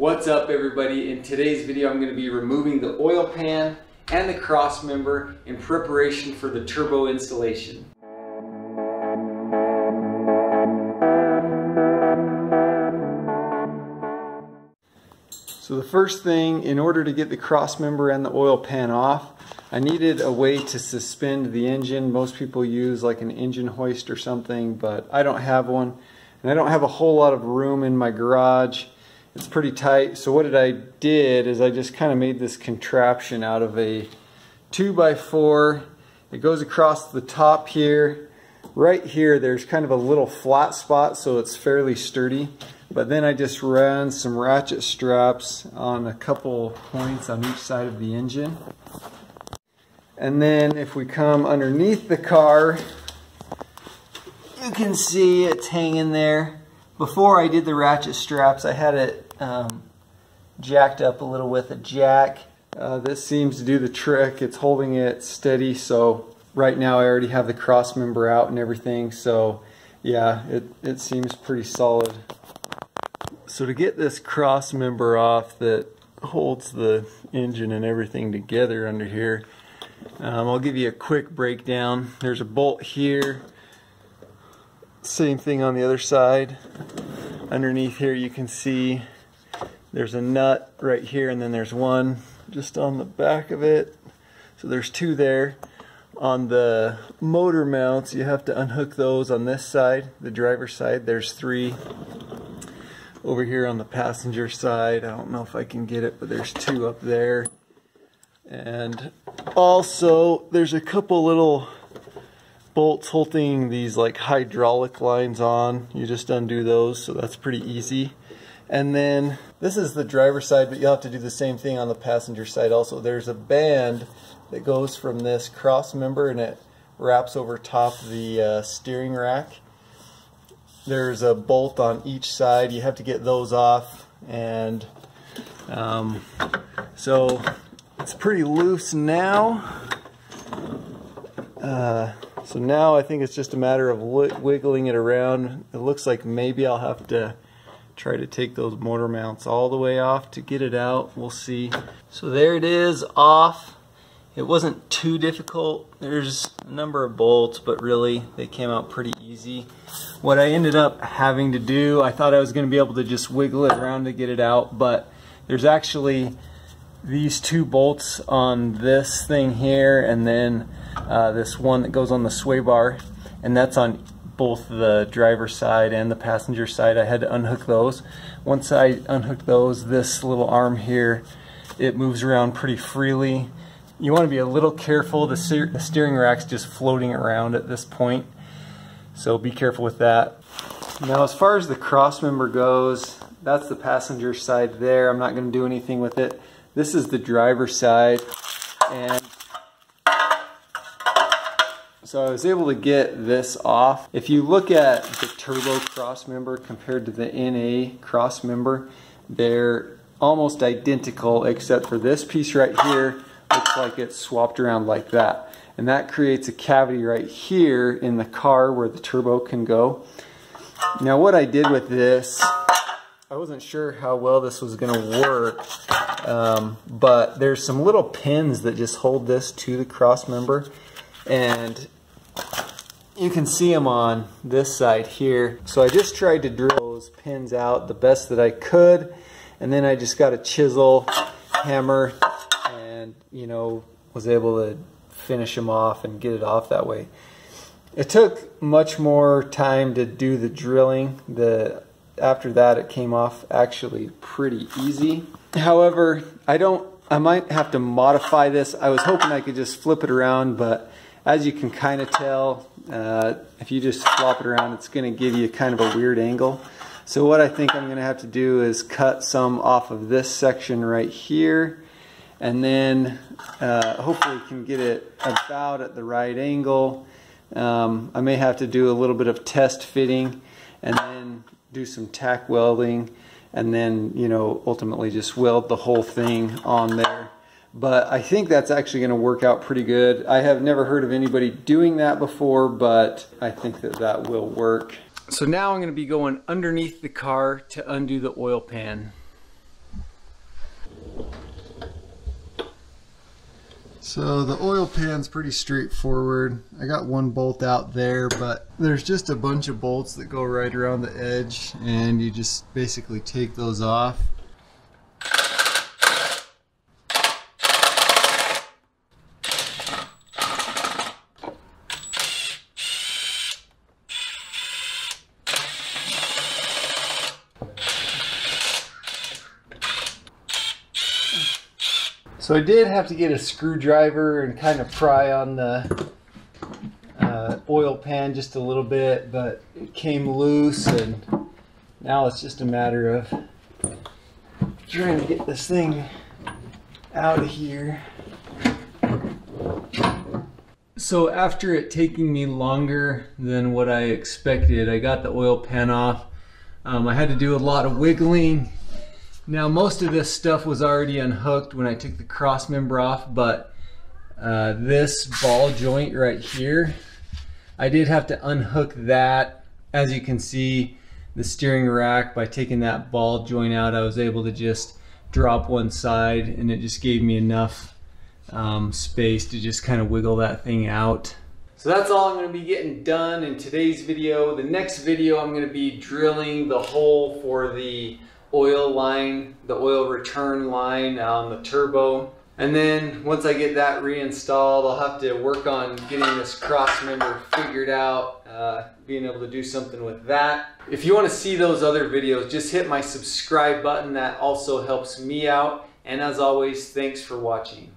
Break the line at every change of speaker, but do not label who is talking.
What's up everybody? In today's video I'm going to be removing the oil pan and the cross member in preparation for the turbo installation. So the first thing, in order to get the cross member and the oil pan off, I needed a way to suspend the engine. Most people use like an engine hoist or something, but I don't have one. And I don't have a whole lot of room in my garage. It's pretty tight. So what I did is I just kind of made this contraption out of a 2 by 4 It goes across the top here. Right here there's kind of a little flat spot so it's fairly sturdy. But then I just ran some ratchet straps on a couple points on each side of the engine. And then if we come underneath the car, you can see it's hanging there. Before I did the ratchet straps, I had it um, jacked up a little with a jack. Uh, this seems to do the trick. It's holding it steady, so right now I already have the cross member out and everything, so yeah, it, it seems pretty solid. So to get this cross member off that holds the engine and everything together under here, um, I'll give you a quick breakdown. There's a bolt here, same thing on the other side. Underneath here you can see there's a nut right here and then there's one just on the back of it. So there's two there. On the motor mounts you have to unhook those on this side, the driver's side. There's three over here on the passenger side. I don't know if I can get it, but there's two up there. And also, there's a couple little bolts holding these like hydraulic lines on. You just undo those, so that's pretty easy. And then this is the driver side, but you'll have to do the same thing on the passenger side also. There's a band that goes from this cross member and it wraps over top the uh, steering rack there's a bolt on each side. You have to get those off. And um, so it's pretty loose now. Uh, so now I think it's just a matter of wiggling it around. It looks like maybe I'll have to try to take those motor mounts all the way off to get it out. We'll see. So there it is off. It wasn't too difficult. There's a number of bolts, but really they came out pretty easy. What I ended up having to do, I thought I was going to be able to just wiggle it around to get it out, but there's actually these two bolts on this thing here and then uh, this one that goes on the sway bar and that's on both the driver's side and the passenger side. I had to unhook those. Once I unhooked those, this little arm here, it moves around pretty freely you want to be a little careful. The, the steering rack's just floating around at this point. So be careful with that. Now as far as the cross member goes, that's the passenger side there. I'm not going to do anything with it. This is the driver side. And so I was able to get this off. If you look at the turbo cross member compared to the NA cross member, they're almost identical except for this piece right here looks like it's swapped around like that. And that creates a cavity right here in the car where the turbo can go. Now what I did with this, I wasn't sure how well this was going to work, um, but there's some little pins that just hold this to the cross member. And you can see them on this side here. So I just tried to drill those pins out the best that I could. And then I just got a chisel, hammer, and you know was able to finish them off and get it off that way. It took much more time to do the drilling. The after that it came off actually pretty easy. However, I don't I might have to modify this. I was hoping I could just flip it around, but as you can kind of tell, uh, if you just flop it around, it's going to give you kind of a weird angle. So what I think I'm going to have to do is cut some off of this section right here and then uh, hopefully can get it about at the right angle. Um, I may have to do a little bit of test fitting and then do some tack welding and then you know ultimately just weld the whole thing on there but I think that's actually going to work out pretty good. I have never heard of anybody doing that before, but I think that that will work. So now I'm going to be going underneath the car to undo the oil pan. So the oil pan's pretty straightforward. I got one bolt out there, but there's just a bunch of bolts that go right around the edge and you just basically take those off So I did have to get a screwdriver and kind of pry on the uh, oil pan just a little bit, but it came loose and now it's just a matter of trying to get this thing out of here. So after it taking me longer than what I expected, I got the oil pan off. Um, I had to do a lot of wiggling now most of this stuff was already unhooked when I took the cross member off, but uh, this ball joint right here, I did have to unhook that. As you can see, the steering rack, by taking that ball joint out, I was able to just drop one side and it just gave me enough um, space to just kind of wiggle that thing out. So that's all I'm to be getting done in today's video. The next video I'm going to be drilling the hole for the oil line, the oil return line on the turbo. And then once I get that reinstalled, I'll have to work on getting this cross member figured out, uh, being able to do something with that. If you want to see those other videos, just hit my subscribe button. That also helps me out. And as always, thanks for watching.